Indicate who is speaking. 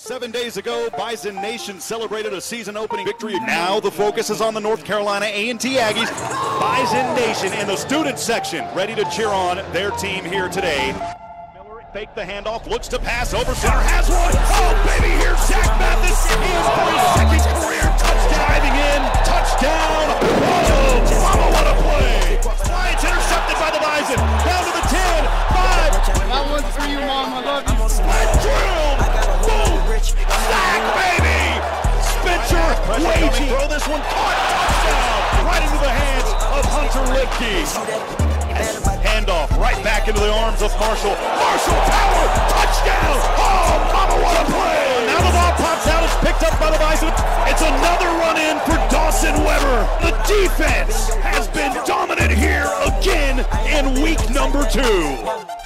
Speaker 1: Seven days ago, Bison Nation celebrated a season opening victory. Now the focus is on the North Carolina A&T Aggies. Bison Nation in the student section, ready to cheer on their team here today. Miller fake the handoff, looks to pass over center, has one. Oh, baby, here's Zach Mathis. He is for his second career touchdown. Diving in, touchdown. Oh, mama, what a play. It's intercepted by the Bison. Down to the 10, 5.
Speaker 2: That one's for you, Mom. I love you.
Speaker 1: Drilled. Boom. Wagey. Throw this one. Caught. Touchdown. Right into the hands of Hunter Luepke. Handoff right back into the arms of Marshall. Marshall Power. Touchdown. Oh, mama, what a play. Now the ball pops out. It's picked up by the Bison. It's another run in for Dawson Weber. The defense has been dominant here again in week number two.